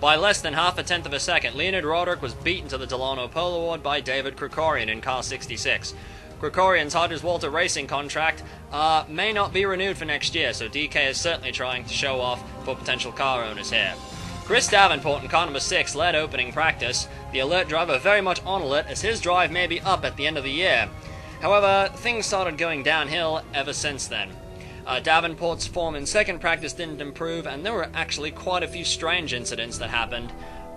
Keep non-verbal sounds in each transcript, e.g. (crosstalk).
By less than half a tenth of a second, Leonard Roderick was beaten to the Delano Pole Award by David Krikorian in car 66. Krikorian's Hodges Walter Racing contract uh, may not be renewed for next year, so DK is certainly trying to show off for potential car owners here. Chris Davenport in car number 6 led opening practice, the alert driver very much on alert as his drive may be up at the end of the year. However, things started going downhill ever since then. Uh, Davenport's form in second practice didn't improve, and there were actually quite a few strange incidents that happened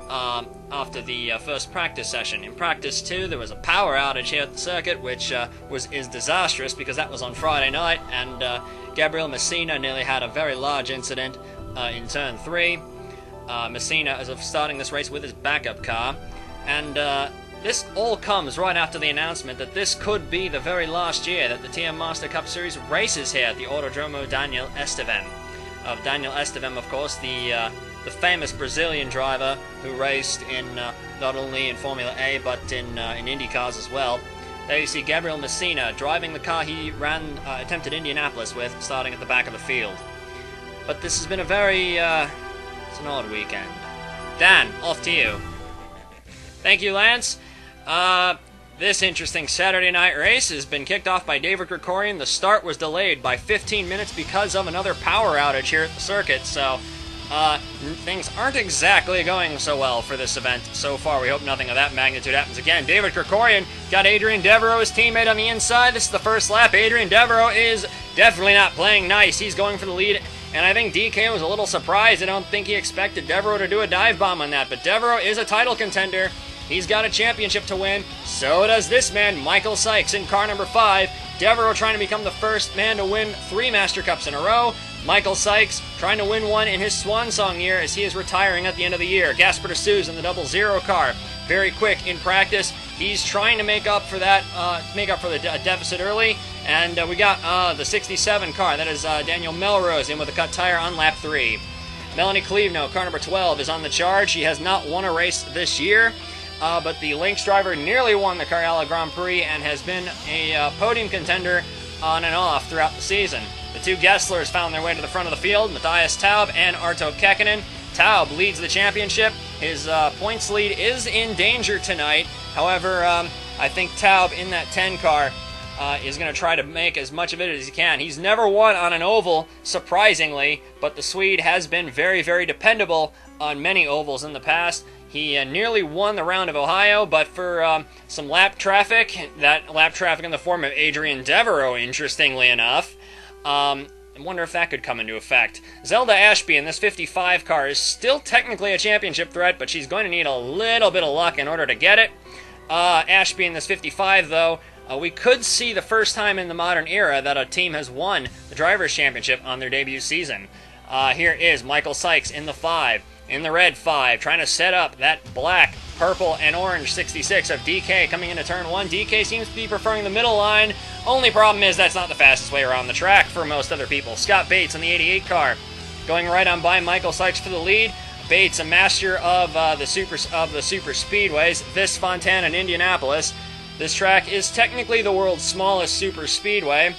uh, after the uh, first practice session. In practice two, there was a power outage here at the circuit, which uh, was is disastrous because that was on Friday night, and uh, Gabriel Messina nearly had a very large incident uh, in turn three. Messina is of starting this race with his backup car, and this all comes right after the announcement that this could be the very last year that the TM Master Cup Series races here at the Autodromo Daniel Estevan. Of Daniel Estevan, of course, the uh, the famous Brazilian driver who raced in uh, not only in Formula A but in uh, in Indy cars as well. There you see Gabriel Messina driving the car he ran uh, attempted Indianapolis with, starting at the back of the field. But this has been a very uh, it's an odd weekend. Dan, off to you. Thank you, Lance. Uh, this interesting Saturday night race has been kicked off by David Krikorian. The start was delayed by 15 minutes because of another power outage here at the circuit, so uh, things aren't exactly going so well for this event so far. We hope nothing of that magnitude happens again. David Krikorian got Adrian Devereaux, his teammate, on the inside. This is the first lap. Adrian Devereaux is definitely not playing nice. He's going for the lead, and I think DK was a little surprised. I don't think he expected Devereaux to do a dive bomb on that, but Devereaux is a title contender. He's got a championship to win. So does this man, Michael Sykes, in car number five. Devereaux trying to become the first man to win three Master Cups in a row. Michael Sykes trying to win one in his swan song year as he is retiring at the end of the year. Gasper D'Souza in the double zero car, very quick in practice. He's trying to make up for that, uh, make up for the de- deficit early. And uh, we got uh, the 67 car. That is uh, Daniel Melrose in with a cut tire on lap three. Melanie Cleaveno, car number 12, is on the charge. She has not won a race this year. Uh, but the Lynx driver nearly won the Karjala Grand Prix and has been a uh, podium contender on and off throughout the season. The two Gesslers found their way to the front of the field, Matthias Taub and Arto Kekkonen. Taub leads the championship. His uh, points lead is in danger tonight. However, um, I think Taub in that 10 car uh, is going to try to make as much of it as he can. He's never won on an oval, surprisingly, but the Swede has been very, very dependable on many ovals in the past. He uh, nearly won the round of Ohio, but for um, some lap traffic, that lap traffic in the form of Adrian Devereaux, interestingly enough, um, I wonder if that could come into effect. Zelda Ashby in this 55 car is still technically a championship threat, but she's going to need a little bit of luck in order to get it. Uh, Ashby in this 55, though, uh, we could see the first time in the modern era that a team has won the Drivers' Championship on their debut season. Uh, here is Michael Sykes in the 5 in the red 5, trying to set up that black, purple, and orange 66 of DK coming into turn 1. DK seems to be preferring the middle line. Only problem is that's not the fastest way around the track for most other people. Scott Bates in the 88 car going right on by Michael Sykes for the lead. Bates, a master of uh, the super of the super speedways, this Fontana in Indianapolis. This track is technically the world's smallest super speedway.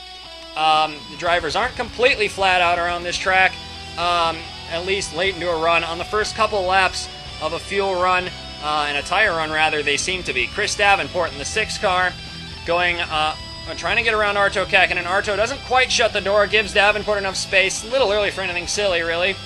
Um, the drivers aren't completely flat out around this track. Um, at least late into a run. On the first couple laps of a fuel run uh, and a tire run, rather, they seem to be. Chris Davenport in the six car going, uh, trying to get around Arto and Arto doesn't quite shut the door, gives Davenport enough space. A little early for anything silly, really,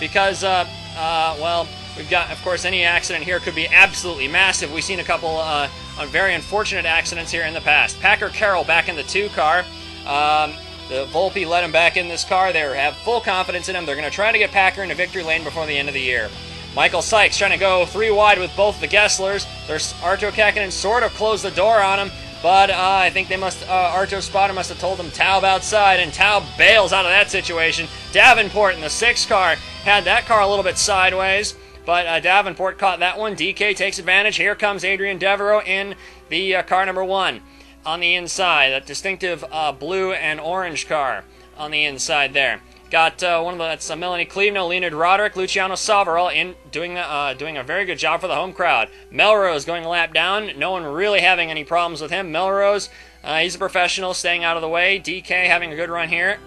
because, uh, uh, well, we've got, of course, any accident here could be absolutely massive. We've seen a couple uh, very unfortunate accidents here in the past. Packer Carroll back in the two car. Um, the Volpe let him back in this car. They have full confidence in him. They're going to try to get Packer into victory lane before the end of the year. Michael Sykes trying to go three wide with both the Gesslers. There's Arto Kekkonen sort of closed the door on him, but uh, I think they must. Uh, Arto spotter must have told him Taub outside, and Taub bails out of that situation. Davenport in the six car had that car a little bit sideways, but uh, Davenport caught that one. DK takes advantage. Here comes Adrian Devereaux in the uh, car number one on the inside. That distinctive uh, blue and orange car on the inside there. Got uh, one of the that's uh, Melanie Cleaveno, Leonard Roderick, Luciano Savaral in doing uh, doing a very good job for the home crowd. Melrose going a lap down. No one really having any problems with him. Melrose, uh, he's a professional, staying out of the way. DK having a good run here.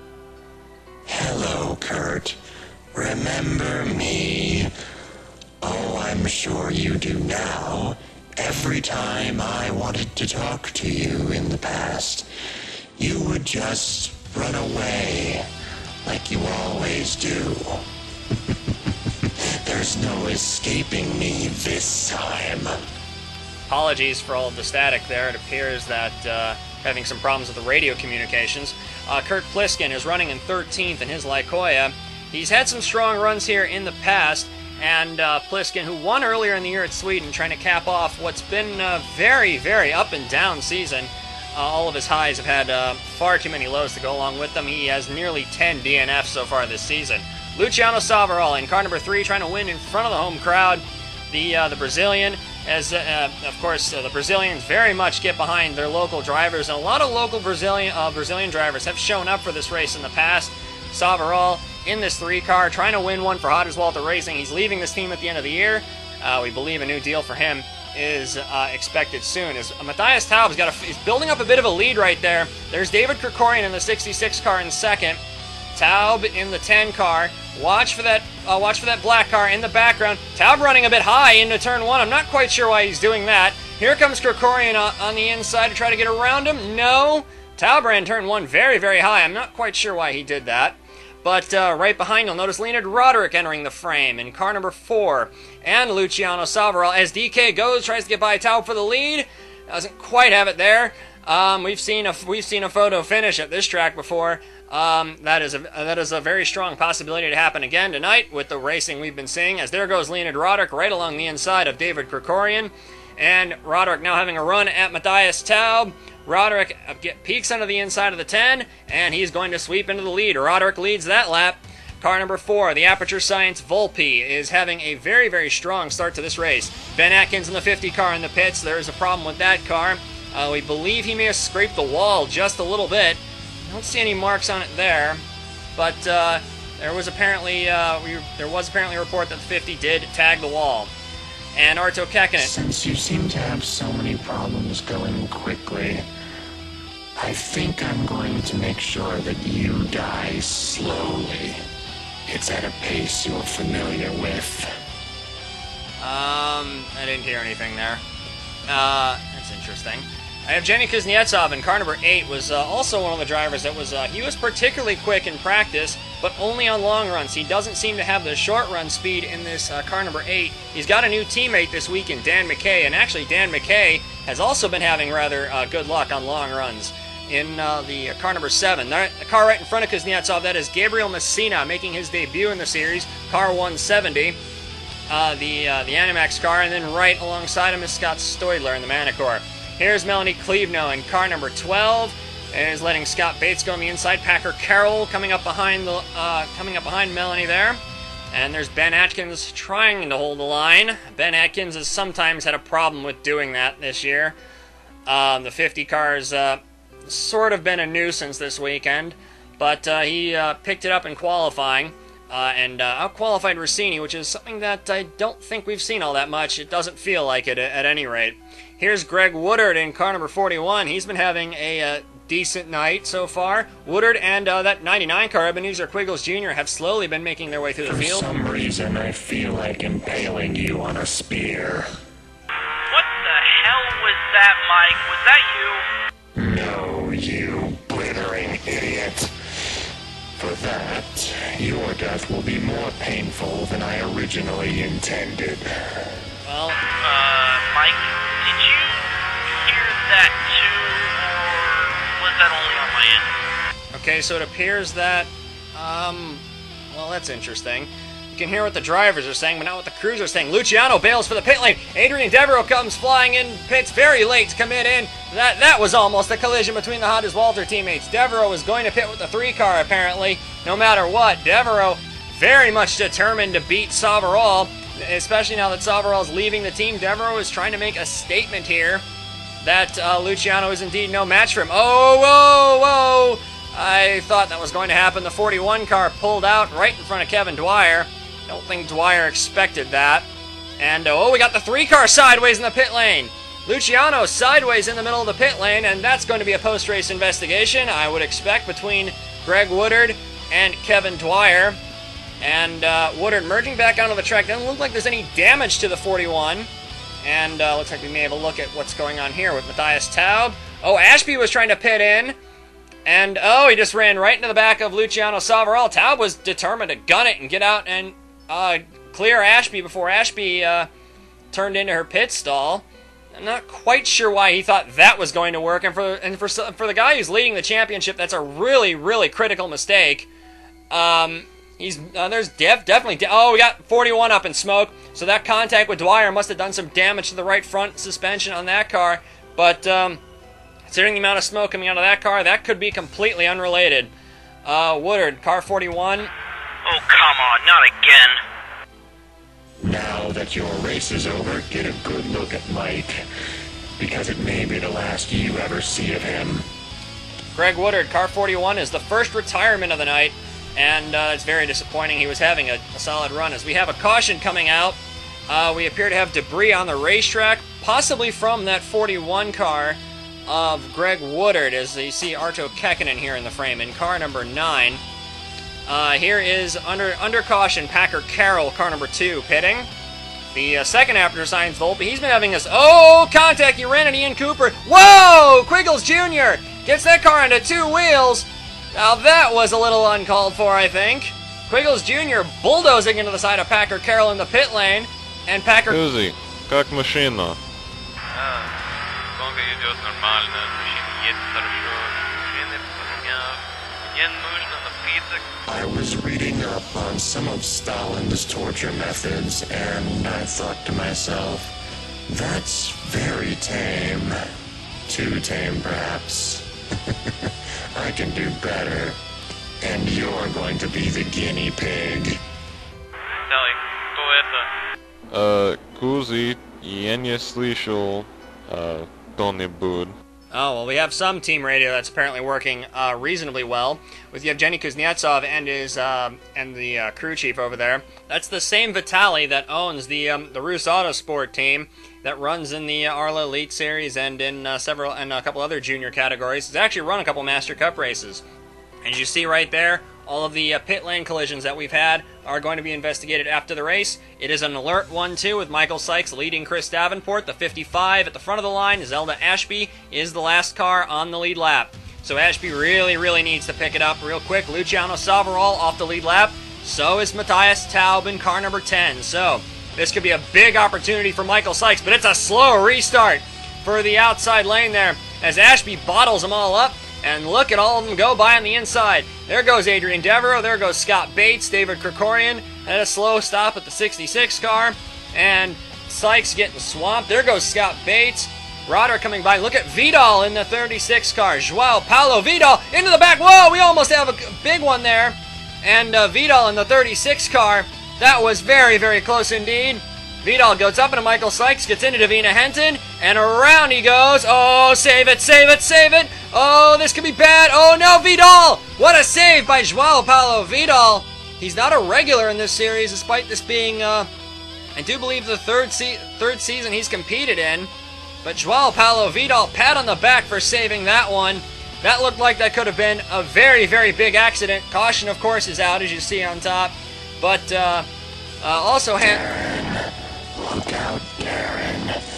Hello, Kurt. Remember me? Oh, I'm sure you do now, every time I wanted to talk to you in the past, you would just run away, like you always do. (laughs) There's no escaping me this time. Apologies for all of the static there. It appears that uh, having some problems with the radio communications. Uh, Kurt Pliskin is running in 13th in his Lycoya. He's had some strong runs here in the past, and uh, Pliskin, who won earlier in the year at Sweden, trying to cap off what's been a very, very up and down season. Uh, all of his highs have had uh, far too many lows to go along with them. He has nearly 10 DNFs so far this season. Luciano Savaral in car number three, trying to win in front of the home crowd. The uh, the Brazilian, as uh, of course uh, the Brazilians very much get behind their local drivers, and a lot of local Brazilian Brazilian drivers have shown up for this race in the past. Savaral in this three car, trying to win one for Hodges Walter Racing. He's leaving this team at the end of the year. Uh, we believe a new deal for him is uh, expected soon. As Matthias Taub's got a, he's building up a bit of a lead right there. There's David Krikorian in the 66 car in second. Taub in the 10 car. Watch for that. Uh, watch for that black car in the background. Taub running a bit high into turn one. I'm not quite sure why he's doing that. Here comes Krikorian on the inside to try to get around him. No. Taub ran turn one very, very high. I'm not quite sure why he did that. But uh, right behind, you'll notice Leonard Roderick entering the frame in car number four. And Luciano Savaral as DK goes, tries to get by Taub for the lead. Doesn't quite have it there. Um, we've seen a we've seen a photo finish at this track before. Um, that is a that is a very strong possibility to happen again tonight with the racing we've been seeing. As there goes Leonard Roderick right along the inside of David Krikorian, and Roderick now having a run at Matthias Taub. Roderick get, peeks under the inside of the 10, and he's going to sweep into the lead. Roderick leads that lap. Car number four, the Aperture Science Volpe, is having a very, very strong start to this race. Ben Atkins in the 50 car in the pits. There is a problem with that car. Uh, we believe he may have scraped the wall just a little bit. I don't see any marks on it there, but uh, there was apparently uh, we, there was apparently a report that the 50 did tag the wall. And Arto Kekkonen. Since you seem to have so many problems going quickly, I think I'm going to make sure that you die slowly. It's at a pace you're familiar with. Um, I didn't hear anything there. Uh, that's interesting. Yevgeny Kuznetsov in car number 8 was uh, also one of the drivers that was, uh, he was particularly quick in practice, but only on long runs. He doesn't seem to have the short run speed in this uh, car number 8. He's got a new teammate this week in Dan McKay, and actually Dan McKay has also been having rather uh, good luck on long runs in uh, the car number 7. The car right in front of Kuznetsov, that is Gabriel Messina making his debut in the series, car 170. Uh, the the Animax car, and then right alongside him is Scott Stoidler in the Manticore. Here's Melanie Klevno in car number 12, and is letting Scott Bates go on the inside. Packer Carroll coming up behind the uh, coming up behind Melanie there, and there's Ben Atkins trying to hold the line. Ben Atkins has sometimes had a problem with doing that this year. Um, the 50 cars uh, sort of been a nuisance this weekend, but uh, he uh, picked it up in qualifying. Uh, and uh, outqualified Rossini, which is something that I don't think we've seen all that much. It doesn't feel like it at any rate. Here's Greg Woodard in car number 41. He's been having a uh, decent night so far. Woodard and uh, that 99 car, Ebenezer Quiggles Jr., have slowly been making their way through the For field. some reason, I feel like impaling you on a spear. What the hell was that, Mike? Was that you? No, For that, your death will be more painful than I originally intended. Well, Uh, Mike, did you hear that too, or was that only on my end? okay, so it appears that, um, well, that's interesting. Can hear what the drivers are saying, but not what the crews are saying. Luciano bails for the pit lane. Adrian Devereaux comes flying in pits very late to commit in. That that was almost a collision between the Hodges Walter teammates. Devereaux was going to pit with the three car apparently, no matter what. Devereaux very much determined to beat Savaral, especially now that Savaral is leaving the team. Devereaux is trying to make a statement here that uh, Luciano is indeed no match for him. Oh, whoa, whoa! I thought that was going to happen. The 41 car pulled out right in front of Kevin Dwyer. Don't think Dwyer expected that. And uh, oh, we got the three car sideways in the pit lane. Luciano sideways in the middle of the pit lane, and that's going to be a post race investigation, I would expect, between Greg Woodard and Kevin Dwyer. And uh, Woodard merging back onto the track. Doesn't look like there's any damage to the 41. And uh, looks like we may have a look at what's going on here with Matthias Taub. Oh, Ashby was trying to pit in. And oh, he just ran right into the back of Luciano Savaral. Taub was determined to gun it and get out and uh, clear Ashby before Ashby uh, turned into her pit stall. I'm not quite sure why he thought that was going to work, and for and for for the guy who's leading the championship, that's a really really critical mistake. Um, he's uh, there's def, definitely de- oh we got 41 up in smoke, so that contact with Dwyer must have done some damage to the right front suspension on that car. But um, considering the amount of smoke coming out of that car, that could be completely unrelated. Uh, Woodard, car 41. Oh, come on, not again. Now that your race is over, get a good look at Mike. Because it may be the last you ever see of him. Greg Woodard, car 41, is the first retirement of the night, and uh, it's very disappointing. He was having a, a, solid run. As we have a caution coming out, uh, we appear to have debris on the racetrack, possibly from that 41 car of Greg Woodard, as you see Arto Kekkonen here in the frame, in car number 9. Uh, here is under under caution, Packer Carroll, car number two, pitting. The uh, second Aperture Science Volpe. He's been having us. Oh, contact Uranity and Cooper. Whoa! Quiggles Jr. gets that car into two wheels. Now that was a little uncalled for, I think. Quiggles Jr. bulldozing into the side of Packer Carroll in the pit lane, and Packer. Uzi, как машина? А, гонка идет нормально, машина едет хорошо. I was reading up on some of Stalin's torture methods, and I thought to myself, that's very tame. Too tame, perhaps. (laughs) I can do better. And you're going to be the guinea pig. Sally, go ahead, Uh, kuzi, jenie slyšel, uh, to. Oh, well, we have some team radio that's apparently working uh, reasonably well with Yevgeny Kuznetsov and his uh, and the uh, crew chief over there. That's the same Vitali that owns the um, the Rus Autosport team that runs in the Arla Elite Series and in uh, several and a couple other junior categories. He's actually run a couple Master Cup races. As you see right there, all of the uh, pit lane collisions that we've had are going to be investigated after the race. It is an alert 1 2 with Michael Sykes leading Chris Davenport. The 55 at the front of the line, Zelda Ashby, is the last car on the lead lap. So Ashby really, really needs to pick it up real quick. Luciano Savaral off the lead lap. So is Matthias Taub in car number 10. So this could be a big opportunity for Michael Sykes, but it's a slow restart for the outside lane there as Ashby bottles them all up. And look at all of them go by on the inside. There goes Adrian Devereaux. There goes Scott Bates. David Krikorian had a slow stop at the 66 car. And Sykes getting swamped. There goes Scott Bates. Rodder coming by. Look at Vidal in the 36 car. Joao Paulo Vidal into the back. Whoa, we almost have a big one there. And uh, Vidal in the 36 car. That was very, very close indeed. Vidal goes up into Michael Sykes, gets into Davina Henton, and around he goes. Oh, save it, save it, save it. Oh, this could be bad. Oh, no, Vidal. What a save by Joao Paulo Vidal. He's not a regular in this series, despite this being, uh, I do believe, the third, se- third season he's competed in. But Joao Paulo Vidal, pat on the back for saving that one. That looked like that could have been a very, very big accident. Caution, of course, is out, as you see on top. But uh, uh, also, ha- look out, Darren.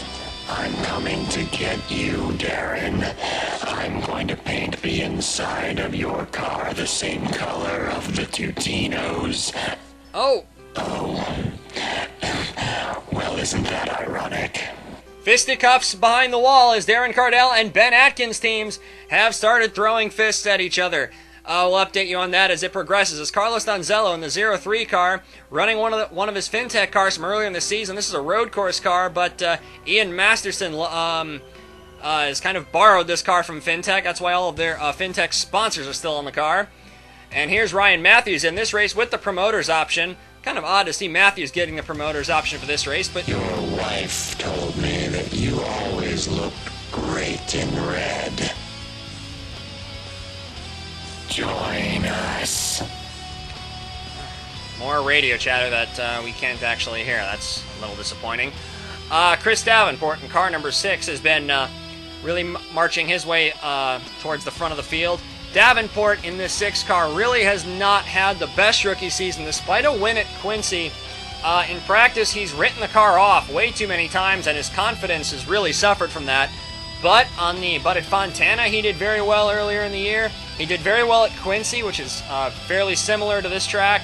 I'm coming to get you, Darren. I'm going to paint the inside of your car the same color of the Tutinos. oh, Oh. Well, isn't that ironic? Fisticuffs behind the wall as Darren Cardell and Ben Atkins teams have started throwing fists at each other. Uh, we'll update you on that as it progresses. As Carlos Donzello in the 03 car, running one of the, one of his FinTech cars from earlier in the season. This is a road course car, but uh, Ian Masterson um, uh, has kind of borrowed this car from FinTech. That's why all of their uh, FinTech sponsors are still on the car. And here's Ryan Matthews in this race with the promoters option. Kind of odd to see Matthews getting the promoters option for this race, but Your wife told me that you always looked great in red. Join us. More radio chatter that uh, we can't actually hear. That's a little disappointing. Uh, Chris Davenport in car number six has been uh, really m- marching his way uh, towards the front of the field. Davenport in this six car really has not had the best rookie season, despite a win at Quincy. Uh, in practice, he's written the car off way too many times, and his confidence has really suffered from that. But on the but at Fontana, he did very well earlier in the year. He did very well at Quincy, which is uh, fairly similar to this track.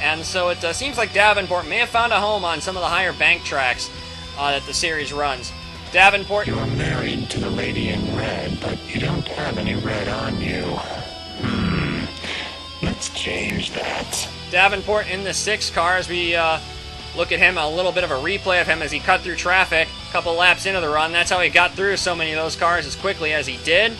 And so it uh, seems like Davenport may have found a home on some of the higher bank tracks uh, that the series runs. Davenport. You're married to the lady in red, but you don't have any red on you. Hmm. Let's change that. Davenport in the six car as we uh, look at him, a little bit of a replay of him as he cut through traffic a couple laps into the run. That's how he got through so many of those cars as quickly as he did.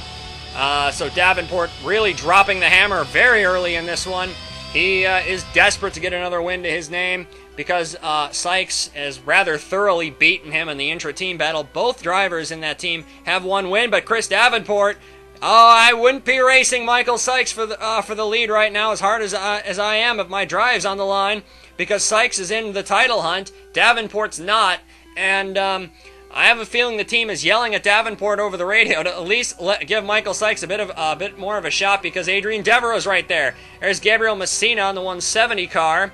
Uh, so Davenport really dropping the hammer very early in this one. He uh, is desperate to get another win to his name because uh, Sykes has rather thoroughly beaten him in the intra-team battle. Both drivers in that team have one win, but Chris Davenport, oh, I wouldn't be racing Michael Sykes for the uh, for the lead right now as hard as uh, as I am if my drive's on the line because Sykes is in the title hunt, Davenport's not, and. Um, I have a feeling the team is yelling at Davenport over the radio to at least let, give Michael Sykes a bit of a bit more of a shot because Adrian Devereaux's right there. There's Gabriel Messina on the 170 car.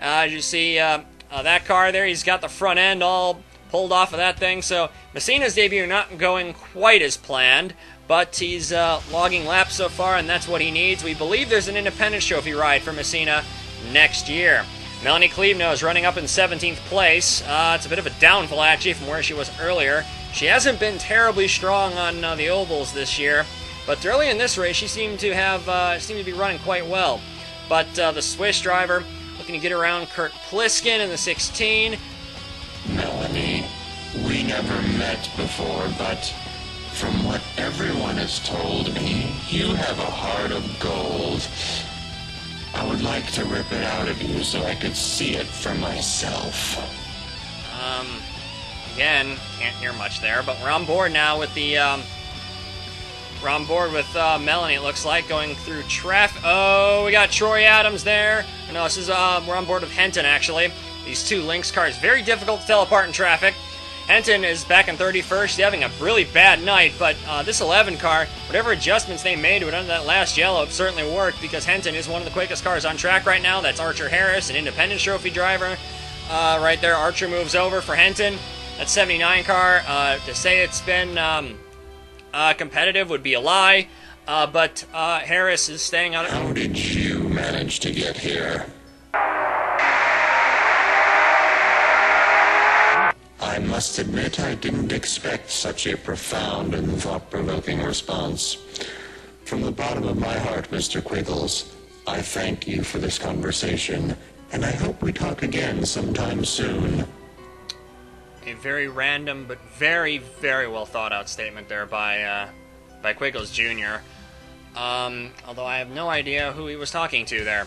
Uh, as you see uh, uh, that car there, he's got the front end all pulled off of that thing. So Messina's debut not going quite as planned, but he's uh, logging laps so far, and that's what he needs. We believe there's an Independence Trophy ride for Messina next year. Melanie Klebno is running up in 17th place. Uh, it's a bit of a downfall, actually, from where she was earlier. She hasn't been terribly strong on uh, the ovals this year, but early in this race, she seemed to have uh, seemed to be running quite well. But uh, the Swiss driver looking to get around Kurt Pliskin in the 16. Melanie, we never met before, but from what everyone has told me, you have a heart of gold. I would like to rip it out of you so I could see it for myself. Um, again, can't hear much there, but we're on board now with the, um, we're on board with uh, Melanie, it looks like, going through traffic. Oh, we got Troy Adams there. No, this is, uh, we're on board with Henton, actually. These two Lynx cars, very difficult to tell apart in traffic. Henton is back in 31st. He's having a really bad night, but uh, this 11 car, whatever adjustments they made to it under that last yellow, certainly worked because Henton is one of the quickest cars on track right now. That's Archer Harris, an Independence Trophy driver. Uh, right there, Archer moves over for Henton. That 79 car, uh, to say it's been um, uh, competitive would be a lie, uh, but uh, Harris is staying out of. How did you manage to get here? I must admit I didn't expect such a profound and thought-provoking response. From the bottom of my heart, Mr. Quiggles, I thank you for this conversation, and I hope we talk again sometime soon. A very random but very, very well thought out statement there by uh, by Quiggles Jr. Um, although I have no idea who he was talking to there.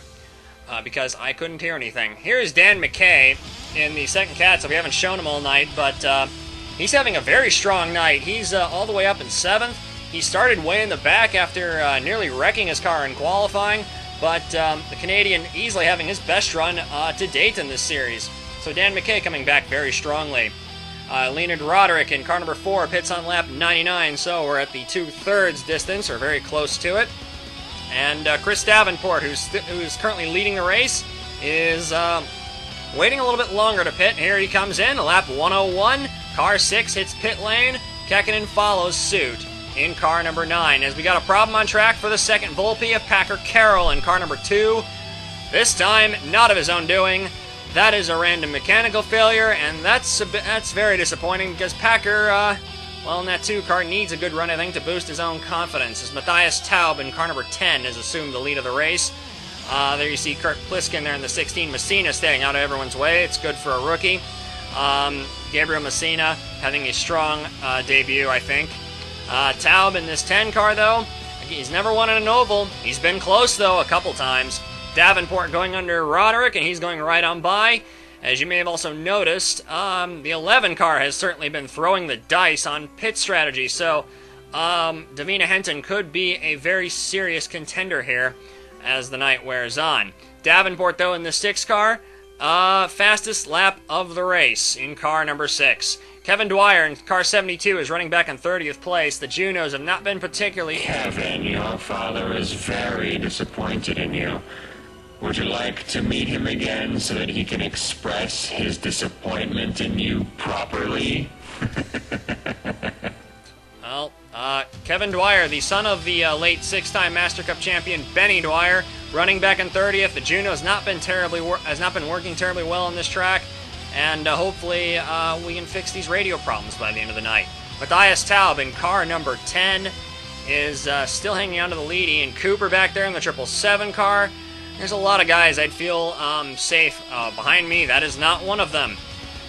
Uh, because I couldn't hear anything. Here is Dan McKay in the second cat, so we haven't shown him all night, but uh, he's having a very strong night. He's uh, all the way up in seventh. He started way in the back after uh, nearly wrecking his car in qualifying, but um, the Canadian easily having his best run uh, to date in this series. So Dan McKay coming back very strongly. Uh, Leonard Roderick in car number four pits on lap 99, so we're at the two thirds distance, or very close to it. And uh, Chris Davenport, who's who's currently leading the race, is uh, waiting a little bit longer to pit. Here he comes in, lap 101. Car 6 hits pit lane. Kekkonen follows suit in car number 9. As we got a problem on track for the second Volpe of Packer Carroll in car number 2. This time, not of his own doing. That is a random mechanical failure, and that's bit, that's very disappointing because Packer uh, well, in that 2 car needs a good run, I think, to boost his own confidence, as Matthias Taub in car number 10 has assumed the lead of the race. Uh, there you see Kurt Pliskin there in the 16. Messina staying out of everyone's way. It's good for a rookie. Um, Gabriel Messina having a strong uh, debut, I think. Uh, Taub in this 10 car, though, he's never won in an oval. He's been close, though, a couple times. Davenport going under Roderick, and he's going right on by. As you may have also noticed, um, the 11 car has certainly been throwing the dice on pit strategy, so um, Davina Henton could be a very serious contender here as the night wears on. Davenport, though, in the 6 car, uh, fastest lap of the race in car number 6. Kevin Dwyer in car 72 is running back in 30th place. The Junos have not been particularly. Kevin, your father is very disappointed in you. Would you like to meet him again so that he can express his disappointment in you properly? (laughs) Well, uh, Kevin Dwyer, the son of the uh, late six-time Master Cup champion Benny Dwyer, running back in 30th. The Juno has not been terribly wor- has not been working terribly well on this track, and uh, hopefully uh, we can fix these radio problems by the end of the night. Matthias Taub in car number 10 is uh, still hanging on to the lead. Ian Cooper back there in the triple seven car. There's a lot of guys I'd feel um, safe uh, behind me. That is not one of them.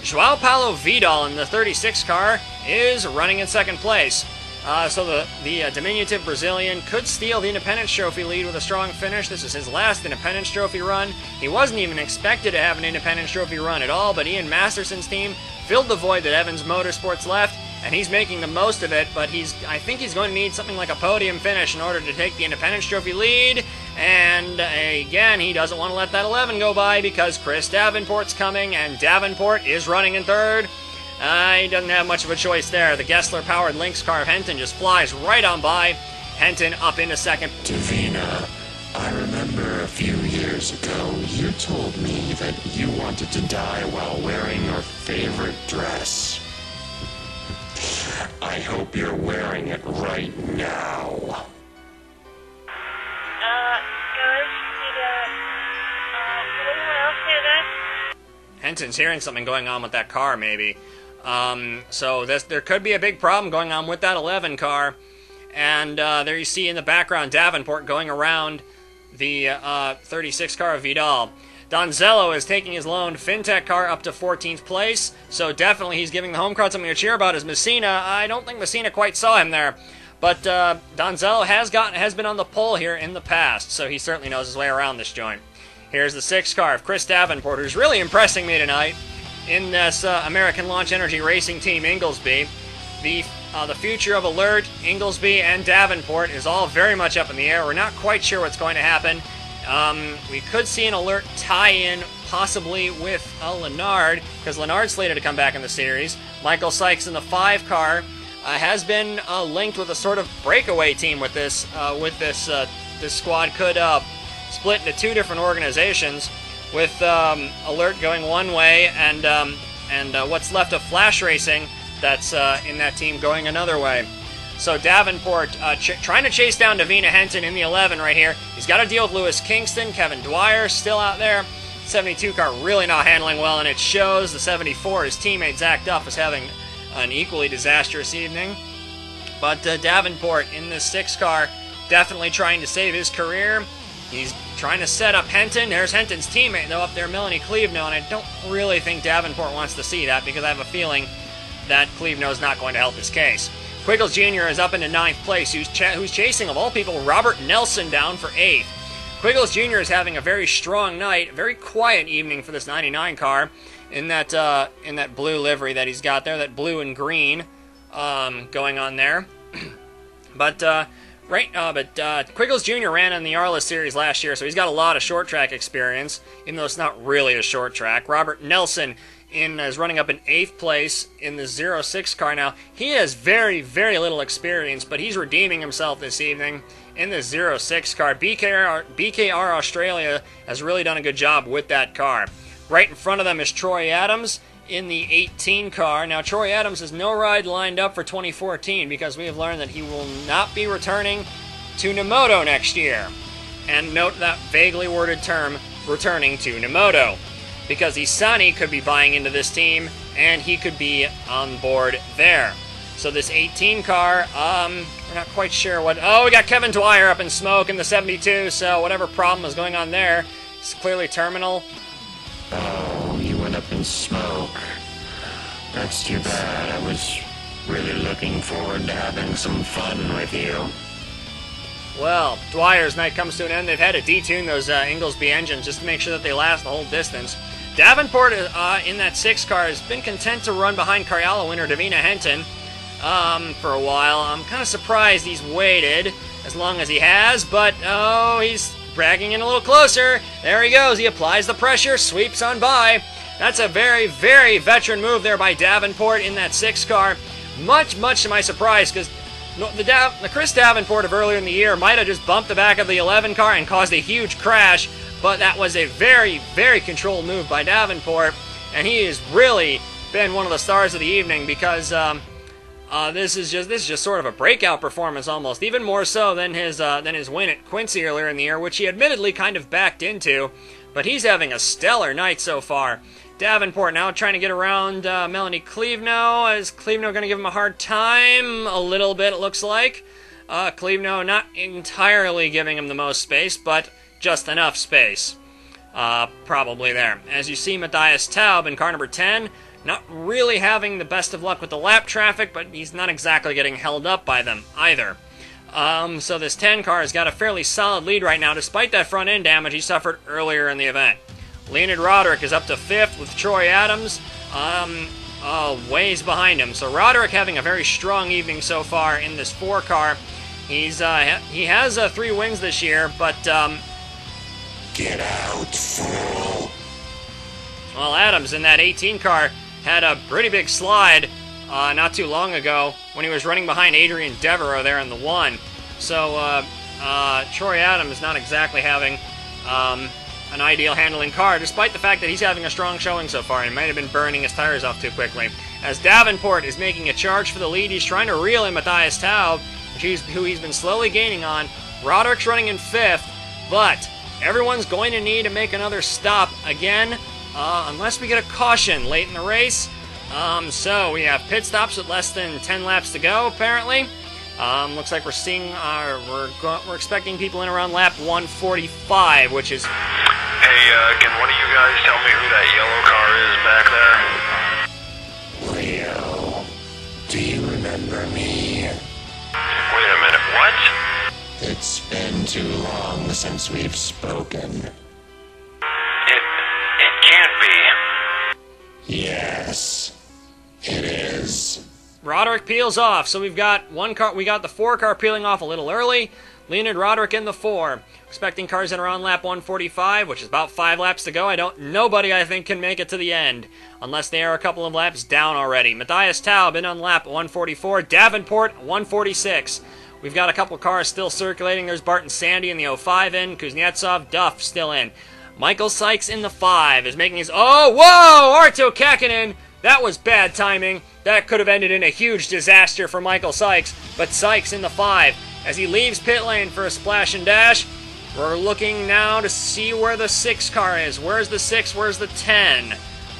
Joao Paulo Vidal in the 36 car is running in second place. Uh, so the, the uh, diminutive Brazilian could steal the Independence Trophy lead with a strong finish. This is his last Independence Trophy run. He wasn't even expected to have an Independence Trophy run at all, but Ian Masterson's team filled the void that Evans Motorsports left, and he's making the most of it. But he's I think he's going to need something like a podium finish in order to take the Independence Trophy lead. And uh, again, he doesn't want to let that 11 go by because Chris Davenport's coming, and Davenport is running in third. Uh, he doesn't have much of a choice there. The Gessler powered Lynx car of Henton just flies right on by. Henton up into second. Davina, I remember a few years ago you told me that you wanted to die while wearing your favorite dress. I hope you're wearing it right now. Uh, guys, did, uh, uh, anyone else hear that? Henton's hearing something going on with that car, maybe. Um, so this, there could be a big problem going on with that 11 car. And uh, there you see in the background Davenport going around the uh, 36 car of Vidal. Donzello is taking his loaned FinTech car up to 14th place, so definitely he's giving the home crowd something to cheer about. As Messina, I don't think Messina quite saw him there, but uh, Donzello has gotten has been on the pole here in the past, so he certainly knows his way around this joint. Here's the sixth car of Chris Davenport, who's really impressing me tonight in this uh, American Launch Energy Racing Team Inglesby. The uh, the future of Alert, Inglesby, and Davenport is all very much up in the air. We're not quite sure what's going to happen. Um, we could see an Alert tie-in possibly with uh, Lennard because Lennard's slated to come back in the series. Michael Sykes in the five car uh, has been uh, linked with a sort of breakaway team with this uh, with this this squad could split into two different organizations with um, Alert going one way and um, and uh, what's left of Flash Racing that's uh, in that team going another way. So Davenport uh, ch- trying to chase down Davina Henton in the 11 right here. He's got to deal with Lewis Kingston, Kevin Dwyer still out there. 72 car really not handling well, and it shows. The 74, his teammate Zach Duff is having an equally disastrous evening. But uh, Davenport in the six car, definitely trying to save his career. He's trying to set up Henton. There's Henton's teammate, though, up there, Melanie Cleveno, and I don't really think Davenport wants to see that because I have a feeling that Cleveno is not going to help his case. Quiggles Jr. is up into ninth place, who's, ch- who's chasing, of all people, Robert Nelson down for eighth. Quiggles Jr. is having a very strong night, very quiet evening for this 99 car in that uh, in that blue livery that he's got there, that blue and green um, going on there. (clears throat) but uh, right, uh, but uh, Quiggles Jr. ran in the Arla series last year, so he's got a lot of short track experience, even though it's not really a short track. Robert Nelson in is running up in eighth place in the 06 car now. He has very, very little experience, but he's redeeming himself this evening in the 06 car. BKR, BKR Australia has really done a good job with that car. Right in front of them is Troy Adams in the 18 car. Now, Troy Adams has no ride lined up for 2014 because we have learned that he will not be returning to Nemoto next year. And note that vaguely worded term, returning to Nemoto because Isani could be buying into this team and he could be on board there. So this 18 car, um, we're not quite sure what. Oh, we got Kevin Dwyer up in smoke in the 72. So whatever problem is going on there, it's clearly terminal. Smoke. That's too bad. I was really looking forward to having some fun with you. Well, Dwyer's night comes to an end. They've had to detune those uh, Inglesby engines just to make sure that they last the whole distance. Davenport uh, in that six car has been content to run behind Karjala winner Davina Henton um, for a while. I'm kind of surprised he's waited as long as he has, but oh, he's bragging in a little closer. There he goes. He applies the pressure, sweeps on by. That's a very, very veteran move there by Davenport in that six car. Much, much to my surprise, because the, the Chris Davenport of earlier in the year might have just bumped the back of the 11 car and caused a huge crash, but that was a very, very controlled move by Davenport, and he has really been one of the stars of the evening because um, uh, this is just this is just sort of a breakout performance almost, even more so than his uh, than his win at Quincy earlier in the year, which he admittedly kind of backed into, but he's having a stellar night so far. Davenport now trying to get around uh, Melanie Cleveno. Is Cleveno going to give him a hard time? A little bit, it looks like. Uh, Cleveno not entirely giving him the most space, but just enough space. Uh, probably there. As you see, Matthias Taub in car number 10, not really having the best of luck with the lap traffic, but he's not exactly getting held up by them either. Um, so this 10 car has got a fairly solid lead right now, despite that front end damage he suffered earlier in the event. Leonard Roderick is up to fifth with Troy Adams, um, uh, ways behind him. So Roderick having a very strong evening so far in this four car. He's uh, he has uh, three wins this year, but um, Get out, fool. well, Adams in that 18 car had a pretty big slide uh, not too long ago when he was running behind Adrian Devereaux there in the one. So uh, uh, Troy Adams not exactly having um, an ideal handling car, despite the fact that he's having a strong showing so far and might have been burning his tires off too quickly. As Davenport is making a charge for the lead, he's trying to reel in Matthias Taub, who he's been slowly gaining on. Roderick's running in fifth, but everyone's going to need to make another stop again, uh, unless we get a caution late in the race. Um, so we have pit stops with less than 10 laps to go, apparently. Um, looks like we're seeing our, we're go- we're expecting people in around lap 145, which is Hey, uh, can one of you guys tell me who that yellow car is back there? Leo, do you remember me? Wait a minute, what? It's been too long since we've spoken. It, it can't be. Yes, it is. Roderick peels off. So we've got one car. We got the four car peeling off a little early. Leonard Roderick in the four. Expecting cars in around lap 145, which is about five laps to go. I don't. Nobody, I think, can make it to the end unless they are a couple of laps down already. Matthias Taub in on lap 144. Davenport 146. We've got a couple cars still circulating. There's Barton Sandy in the 05 in. Kuznetsov, Duff still in. Michael Sykes in the 5 is making his. Oh, whoa! Arto Kekkonen! That was bad timing. That could have ended in a huge disaster for Michael Sykes. But Sykes in the 5 as he leaves pit lane for a splash and dash. We're looking now to see where the 6 car is. Where's the 6? Where's the 10?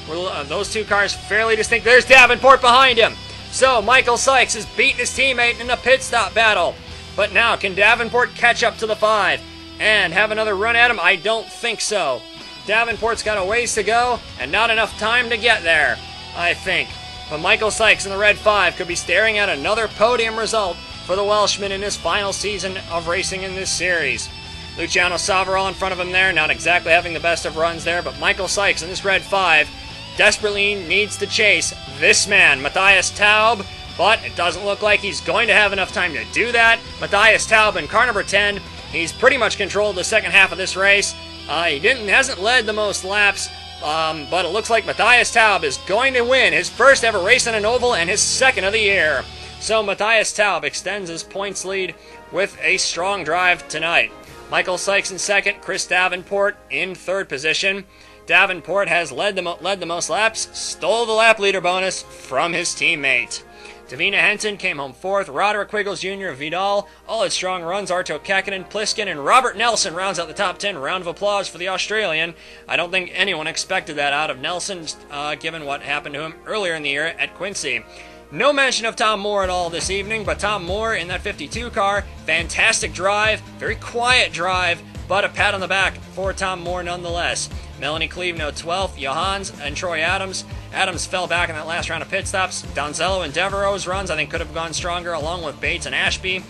We're, uh, those two cars fairly distinct. There's Davenport behind him. So Michael Sykes is beating his teammate in a pit stop battle. But now, can Davenport catch up to the 5 and have another run at him? I don't think so. Davenport's got a ways to go and not enough time to get there, I think. But Michael Sykes in the Red 5 could be staring at another podium result for the Welshman in his final season of racing in this series. Luciano Savaral in front of him there, not exactly having the best of runs there, but Michael Sykes in this Red 5 desperately needs to chase this man, Matthias Taub, but it doesn't look like he's going to have enough time to do that. Matthias Taub in car number 10, he's pretty much controlled the second half of this race. Uh, he didn't hasn't led the most laps, um, but it looks like Matthias Taub is going to win his first ever race in an oval and his second of the year. So Matthias Taub extends his points lead with a strong drive tonight. Michael Sykes in second, Chris Davenport in third position. Davenport has led the, led the most laps, stole the lap leader bonus from his teammate. Davina Henton came home fourth. Roderick Quiggles Jr. of Vidal. All its strong runs. Arto Kekkonen, Pliskin, and Robert Nelson rounds out the top 10. Round of applause for the Australian. I don't think anyone expected that out of Nelson, uh, given what happened to him earlier in the year at Quincy. No mention of Tom Moore at all this evening, but Tom Moore in that 52 car. Fantastic drive, very quiet drive, but a pat on the back for Tom Moore nonetheless. Melanie Cleveno 12th, Johans and Troy Adams. Adams fell back in that last round of pit stops. Donzello and Devereaux's runs I think could have gone stronger, along with Bates and Ashby.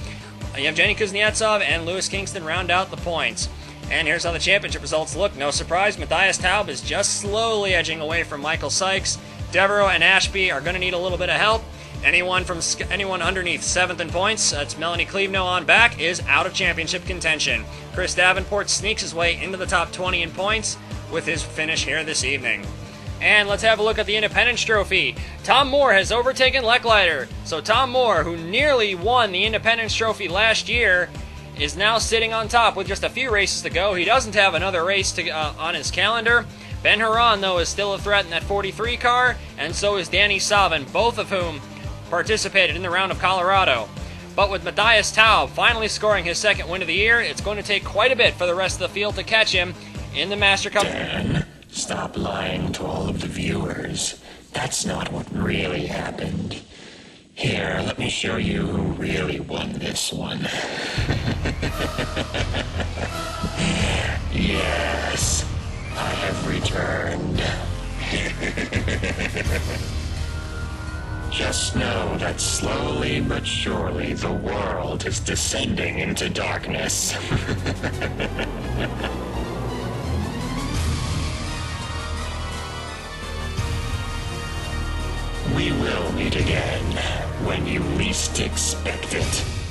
Yevgeny Kuznetsov and Lewis Kingston round out the points. And here's how the championship results look. No surprise, Matthias Taub is just slowly edging away from Michael Sykes. Devereaux and Ashby are going to need a little bit of help. Anyone from anyone underneath seventh in points, that's Melanie Cleveno on back, is out of championship contention. Chris Davenport sneaks his way into the top 20 in points with his finish here this evening. And let's have a look at the Independence Trophy. Tom Moore has overtaken Lecklider. So Tom Moore, who nearly won the Independence Trophy last year, is now sitting on top with just a few races to go. He doesn't have another race to, uh, on his calendar. Ben Huron, though, is still a threat in that 43 car, and so is Danny Savin, both of whom participated in the round of Colorado. But with Matthias Taub finally scoring his second win of the year, it's going to take quite a bit for the rest of the field to catch him in the Master Cup. (laughs) Stop lying to all of the viewers. That's not what really happened. Here, let me show you who really won this one. (laughs) yes, I have returned. (laughs) Just know that slowly but surely the world is descending into darkness. (laughs) We will meet again when you least expect it.